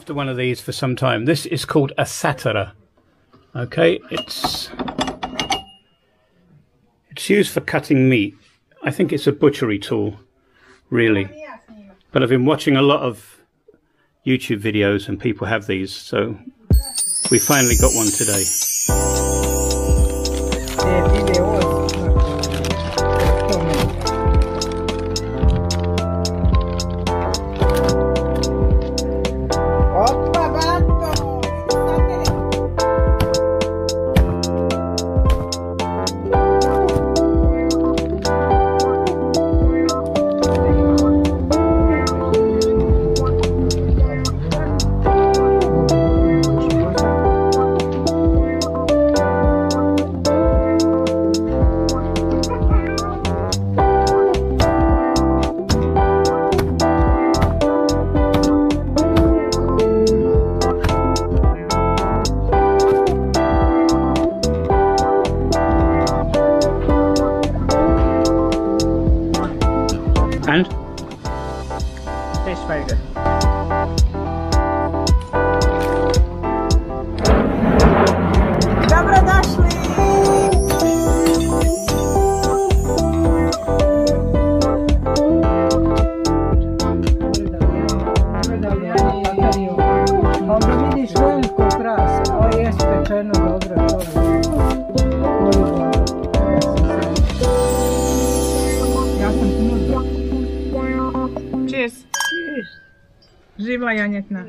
after one of these for some time. This is called a satara. Okay, it's it's used for cutting meat. I think it's a butchery tool, really. But I've been watching a lot of YouTube videos and people have these, so we finally got one today. Cheers. Cheers. Żywa Janietna.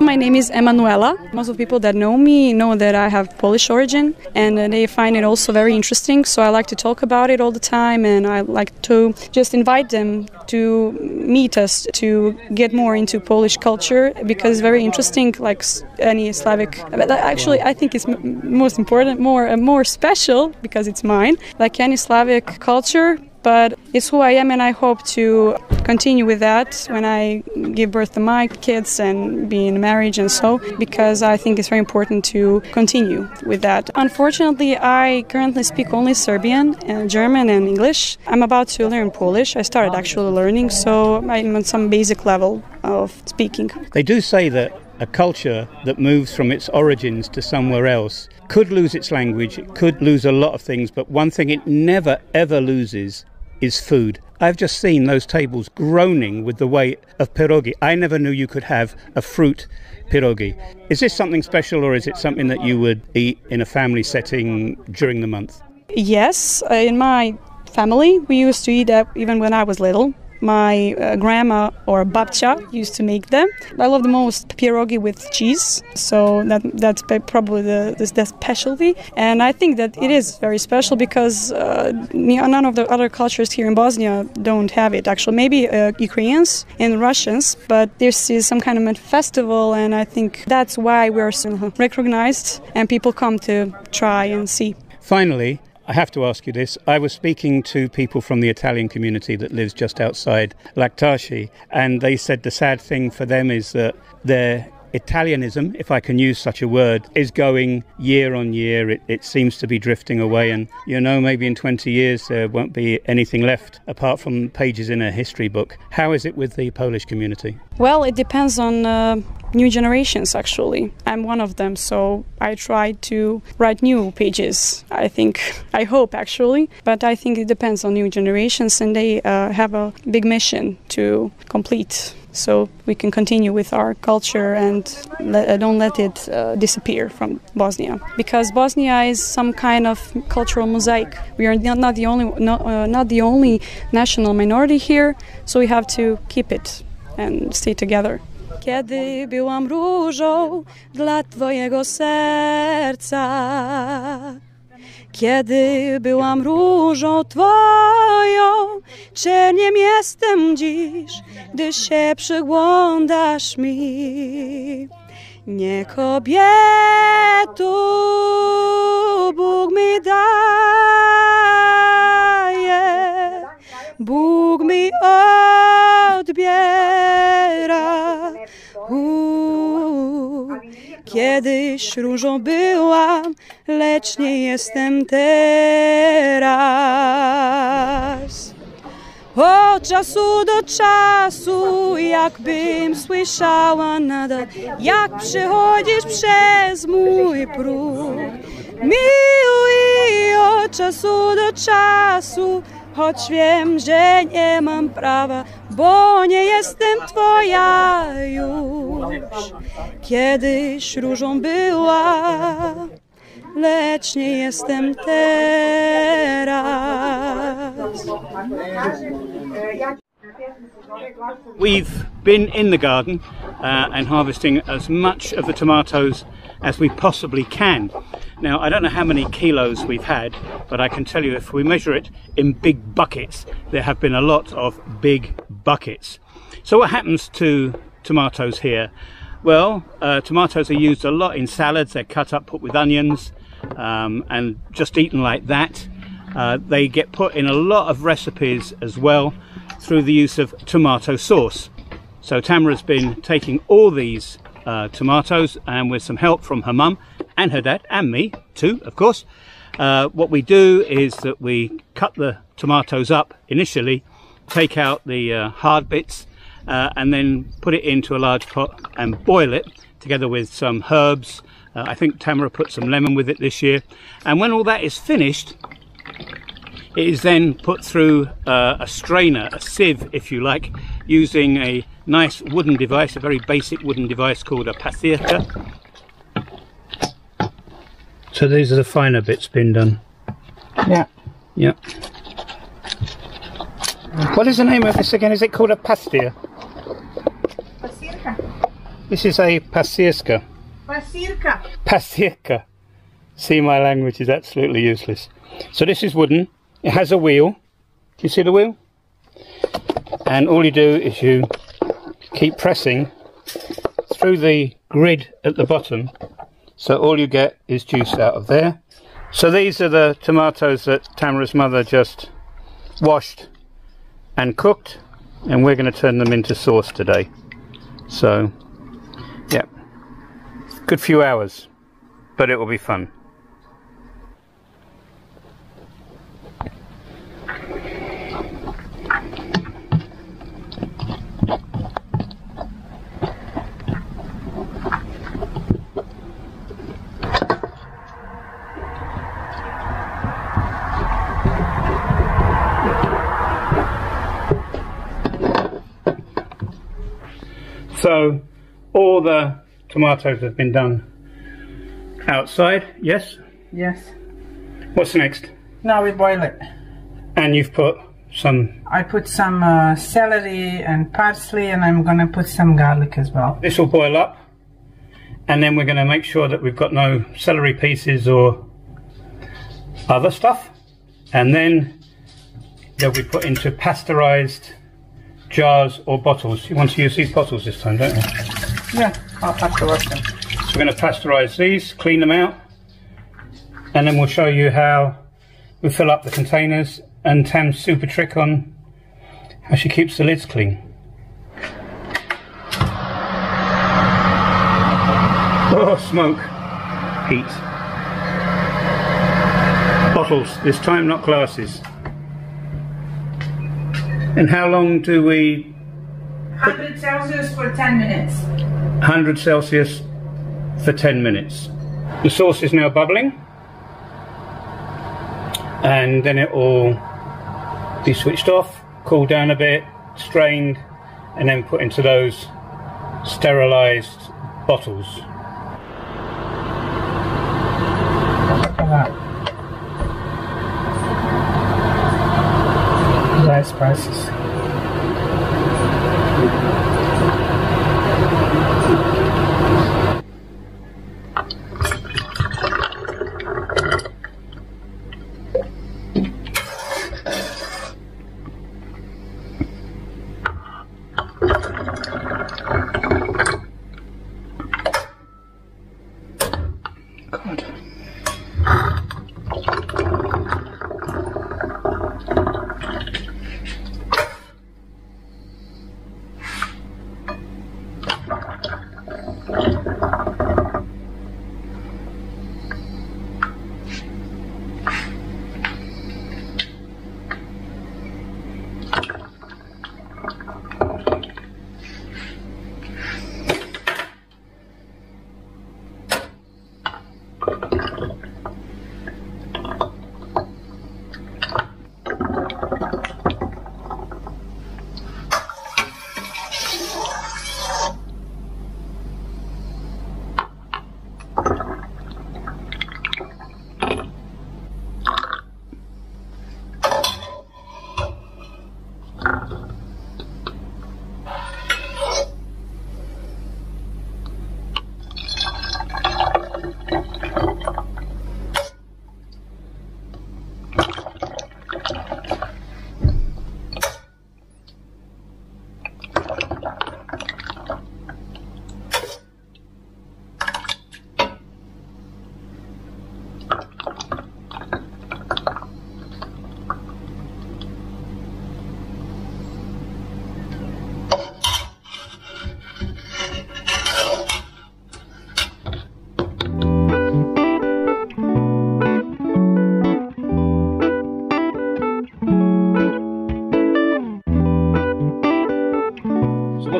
My name is Emanuela. Most of the people that know me know that I have Polish origin and uh, they find it also very interesting. So I like to talk about it all the time and I like to just invite them to meet us to get more into Polish culture because it's very interesting, like any Slavic. But actually, I think it's most important, more uh, more special because it's mine. Like any Slavic culture, but it's who I am, and I hope to continue with that when I give birth to my kids and be in marriage and so, because I think it's very important to continue with that. Unfortunately, I currently speak only Serbian, and German, and English. I'm about to learn Polish. I started actually learning, so I'm on some basic level of speaking. They do say that a culture that moves from its origins to somewhere else could lose its language, it could lose a lot of things, but one thing it never ever loses is food. I've just seen those tables groaning with the weight of pierogi. I never knew you could have a fruit pierogi. Is this something special or is it something that you would eat in a family setting during the month? Yes, uh, in my family, we used to eat that even when I was little. My uh, grandma or babcia used to make them. I love the most pierogi with cheese, so that that's probably the, the, the specialty. And I think that it is very special because uh, none of the other cultures here in Bosnia don't have it. Actually, maybe uh, Ukrainians and Russians, but this is some kind of festival, and I think that's why we're so recognized and people come to try and see. Finally, I have to ask you this. I was speaking to people from the Italian community that lives just outside Laktaši, and they said the sad thing for them is that their Italianism, if I can use such a word, is going year on year. It, it seems to be drifting away, and you know, maybe in 20 years there won't be anything left apart from pages in a history book. How is it with the Polish community? Well, it depends on uh, new generations, actually. I'm one of them, so I try to write new pages. I think, I hope, actually. But I think it depends on new generations, and they uh, have a big mission to complete. So we can continue with our culture and uh, don't let it uh, disappear from Bosnia. Because Bosnia is some kind of cultural mosaic. We are not, not the only not, uh, not the only national minority here, so we have to keep it and stay together. Kiedy byłam różą dla Twojego serca, kiedy byłam różą Twoją, cieniem jestem dziś, gdy się przyglądasz mi. Nie kobietu Bóg mi daje, Bóg mi odbiera. Kiedyś różą byłam, lecz nie jestem teraz. Od czasu do czasu, jakbym słyszała nadal, jak przechodzisz przez mój próg. Miłuj od czasu do czasu, choć wiem, że nie mam prawa, bo nie jestem twoja już. Kiedyś różą była, lecz nie jestem teraz. We've been in the garden uh, and harvesting as much of the tomatoes as we possibly can. Now, I don't know how many kilos we've had, but I can tell you if we measure it in big buckets, there have been a lot of big buckets. So, what happens to tomatoes here? Well, uh, tomatoes are used a lot in salads, they're cut up, put with onions, um, and just eaten like that. Uh, they get put in a lot of recipes as well through the use of tomato sauce. So Tamara's been taking all these uh, tomatoes and with some help from her mum and her dad and me too, of course. Uh, what we do is that we cut the tomatoes up initially, take out the uh, hard bits, uh, and then put it into a large pot and boil it together with some herbs. Uh, I think Tamara put some lemon with it this year. And when all that is finished, it is then put through uh, a strainer, a sieve, if you like, using a nice wooden device, a very basic wooden device called a pathirka. So these are the finer bits being done. Yeah. Yep. What is the name of this again? Is it called a pastir? This is a pasirka. Pasirka. Pasirka. See, my language is absolutely useless. So this is wooden. It has a wheel. Do you see the wheel? And all you do is you keep pressing through the grid at the bottom. So all you get is juice out of there. So these are the tomatoes that Tamara's mother just washed and cooked. And we're going to turn them into sauce today. So, yeah. Good few hours. But it will be fun. So all the tomatoes have been done outside, yes? Yes. What's next? Now we boil it. And you've put some, I put some uh, celery and parsley, and I'm gonna put some garlic as well. this will boil up. And then we're going to make sure that we've got no celery pieces or other stuff. And then they'll be put into pasteurized jars or bottles. You want to use these bottles this time, don't you? Yeah, I'll wash them. So we're going to pasteurize these, clean them out, and then we'll show you how we fill up the containers and Tam's super trick on how she keeps the lids clean. Oh, smoke, heat. Bottles, this time not glasses. And how long do we 100 Celsius for 10 minutes. 100 Celsius for 10 minutes. The sauce is now bubbling and then it will be switched off, cooled down a bit, strained and then put into those sterilized bottles.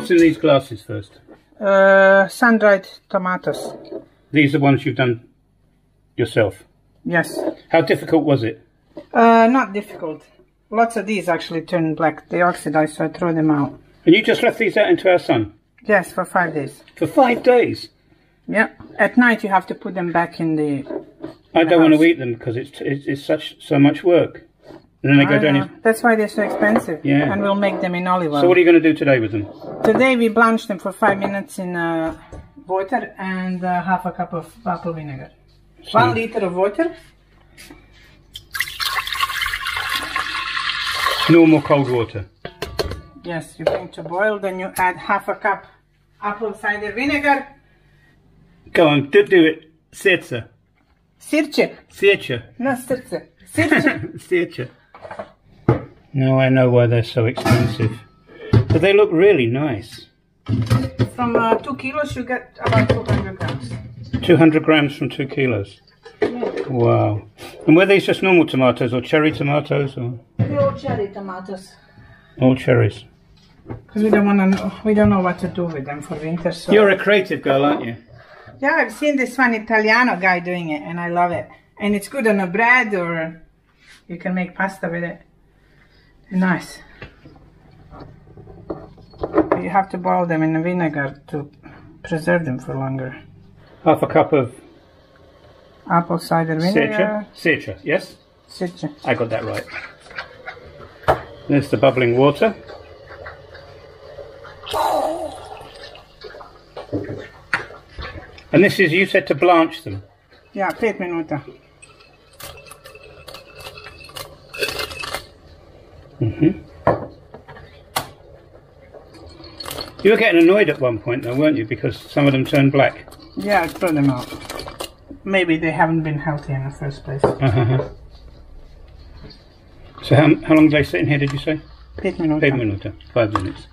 What's in these glasses first? Uh, sun-dried tomatoes. These are ones you've done yourself. Yes. How difficult was it? Uh, not difficult. Lots of these actually turn black. They oxidize, so I throw them out. And you just left these out into our sun Yes, for five days. for five days. Yeah. At night you have to put them back in the. I don't want to eat them because it's, it's it's such so much work. And then they go I down. know. That's why they're so expensive. Yeah. And we'll make them in olive oil. So what are you going to do today with them? Today we blanch them for five minutes in uh, water and uh, half a cup of apple vinegar. One liter of water. Normal cold water. Yes, you bring to boil, then you add half a cup apple cider vinegar. Go on, do, do it. Sirce. Sirce. Sirce. No, sirce. Sirce. Sirce. Now I know why they're so expensive. But they look really nice. From uh, two kilos you get about 200 grams. 200 grams from two kilos. Wow. And were these just normal tomatoes or cherry tomatoes or Pure cherry tomatoes. all cherries? Because we don't want to know, we don't know what to do with them for winter. So. You're a creative girl, aren't you? Yeah, I've seen this one Italiano guy doing it, and I love it. And it's good on a bread, or you can make pasta with it. Nice. You have to boil them in vinegar to preserve them for longer. Half a cup of Apple cider vinegar. Sircha, yes? Sircha. I got that right. There's the bubbling water. And this is, you said to blanch them. Yeah, 5 minuta. You were getting annoyed at one point though, weren't you? Because some of them turned black. Yeah, I throw them out. Maybe they haven't been healthy in the first place. Uh-huh. So how, how long did they sit in here, did you say? 5 minuta. Five minutes. Five minutes.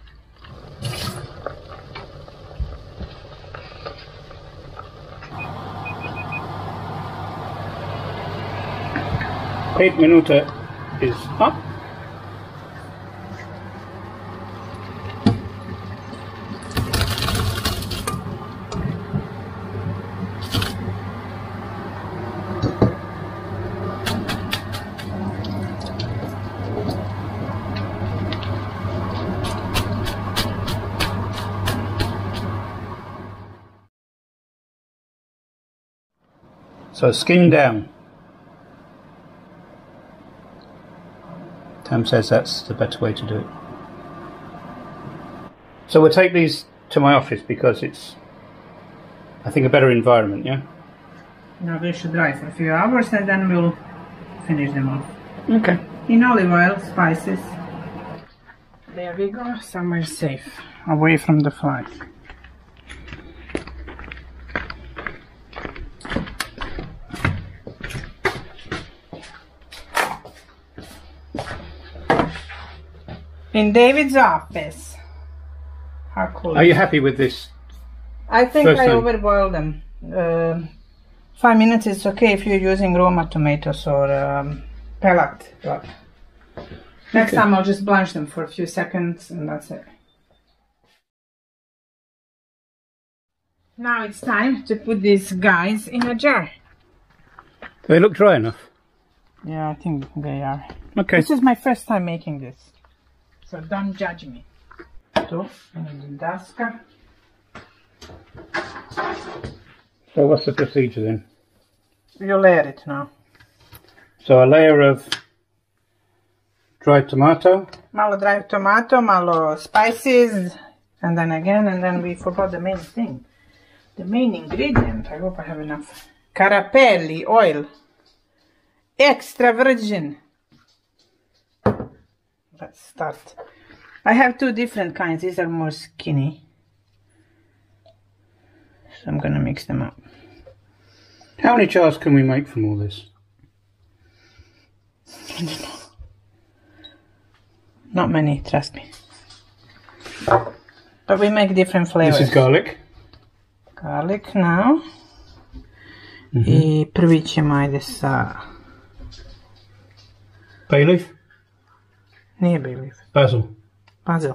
Eight minuta is up. So skin down. Tam says that's the better way to do it. So we'll take these to my office because it's, I think, a better environment, yeah? Now they should dry for a few hours and then we'll finish them off. Okay. In olive oil, spices. There we go, somewhere safe, away from the fly. In David's office. How cool. Are you happy with this? I think I time. overboiled them. Uh, five minutes is okay if you're using Roma tomatoes or um, pellet. But next Okay. time I'll just blanch them for a few seconds and that's it. Now it's time to put these guys in a jar. Do they look dry enough? Yeah, I think they are. Okay. This is my first time making this. So don't judge me. Tu, daska. So what's the procedure then? You layer it now. So a layer of dried tomato. Malo dry tomato, malo spices, and then again, and then we forgot the main thing. The main ingredient, I hope I have enough. Carapelli oil. Extra virgin. Let's start. I have two different kinds. These are more skinny. So I'm gonna mix them up. How many jars can we make from all this? Not many, trust me. But we make different flavors. This is garlic. garlic now. Mm-hmm. I prvi ćemo ajde sa... Bay leaf. Nije bay leaf. Basil. Basil.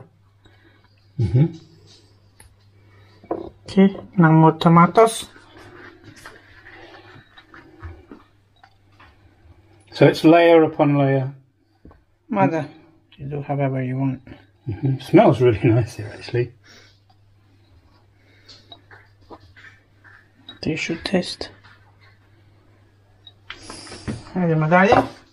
Okay, now more tomatoes. So it's layer upon layer. Mother, you do however you want. It smells really nice here actually. They should taste. Idemo dalje.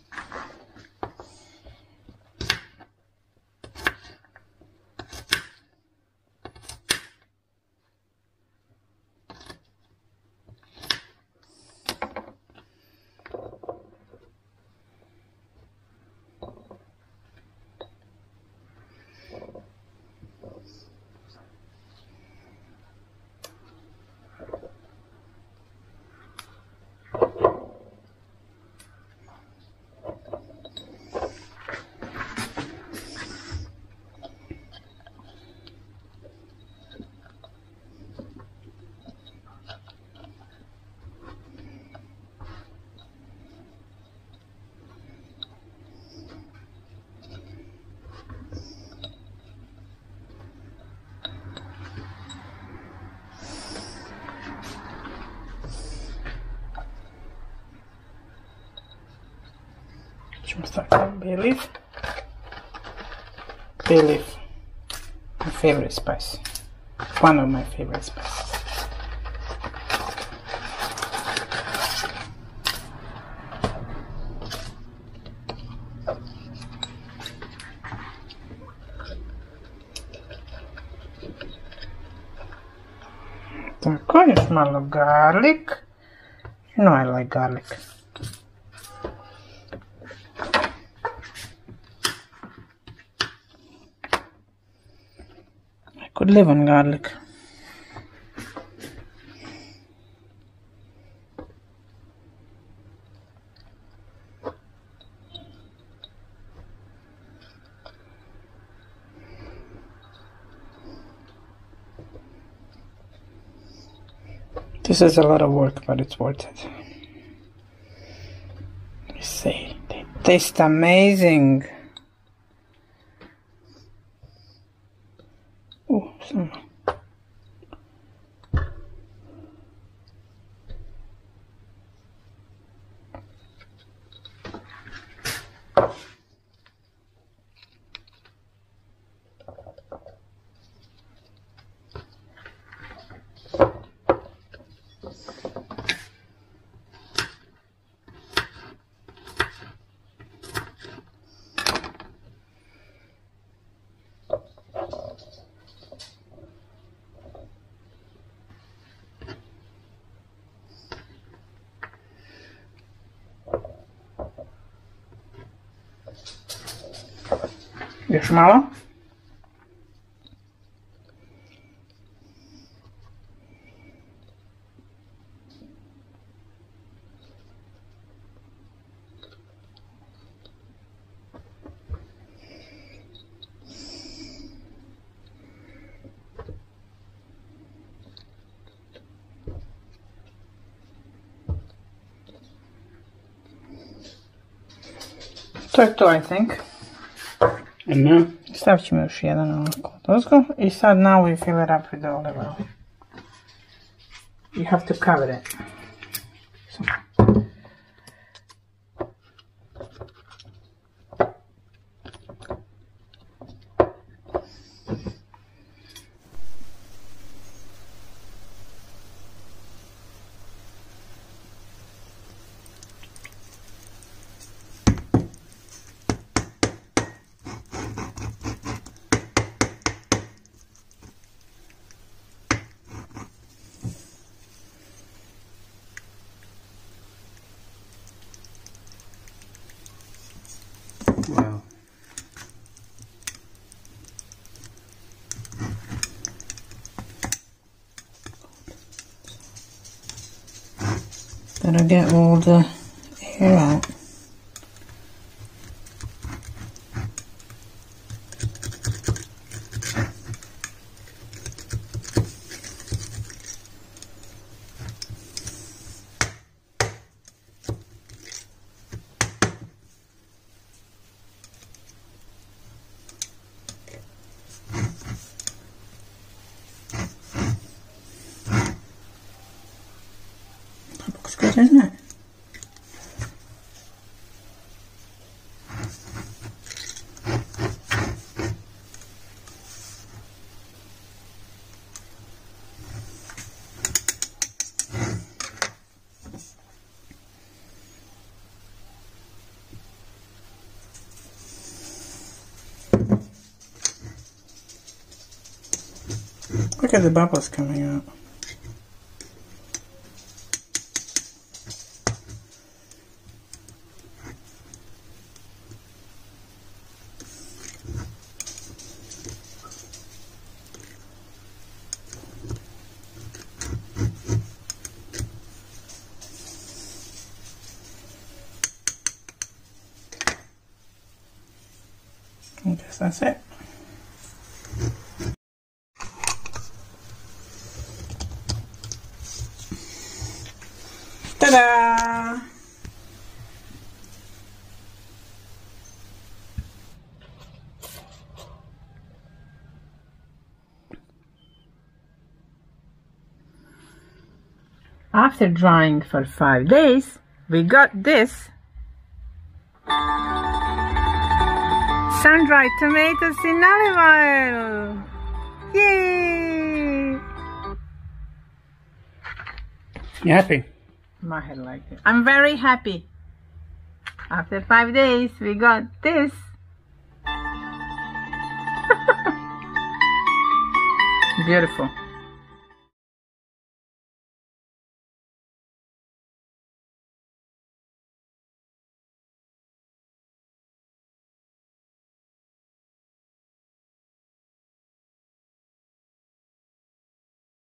Ćemo staviti bay leaf. Bay leaf. My favorite spice. One of my favorite spices. Tako, još garlic. No, I like garlic. Could live on garlic. This is a lot of work, but it's worth it. See. They taste amazing. Oh, some. Još malo. To je to, I think. And now, Stavit ćemo još jedan ovako dozgo. I sad now we fill it up with the olive oil. You have to cover it. Better get all the air out. That looks good, isn't it? Look at the bubbles coming out. I guess that's it. Ta-da! After drying for five days, we got this Sun-dried tomatoes in olive oil. Yay! You happy? Maher liked it. I'm very happy. After five days, we got this. Beautiful.